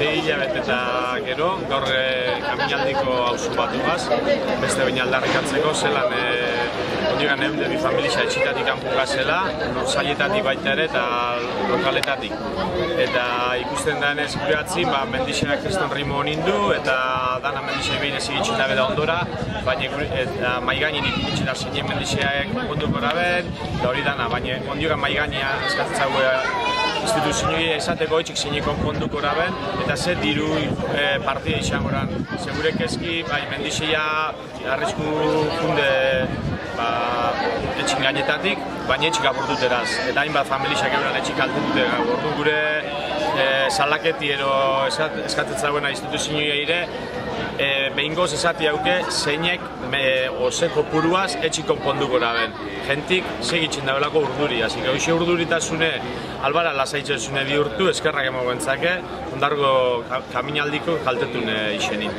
zei hilabete eta gero, gaur e, kaminaldiko hausu bat dugaz, beste baina aldarrikatzeko, zelan e, ondigan egun debi familia etxitatik kanpuka zela, zaietatik baita ere eta lokaletatik. Eta ikusten da ez gure atzi, ba, mendixenak kriston rimo honindu eta dana mendixe behin ez egitxin da ondora, baina eta maigainin ipitxin da zeinen mendixeak konduko raben, da hori dana, baina ondiogan maigainia eskatzen instituzioi esateko itxik zeini konponduko ben, eta ze diru e, partida izango ran. Segure kezki, bai, mendixia arrisku funde ba, etxin gainetatik, baina etxik abortut eraz. Eta hainbat familisak euran etxik altut dute. gure e, salaketi ero eskatetzagoena instituzioi ere, e, behin goz esati hauke zeinek me, ose kopuruaz etxik konponduko ben. Gentik segitzen da belako urduri, hasi gauze urduritasune albara lasaitzen zune bihurtu eskerrak emo bentzake, ondargo kaminaldiko kaltetune isenin.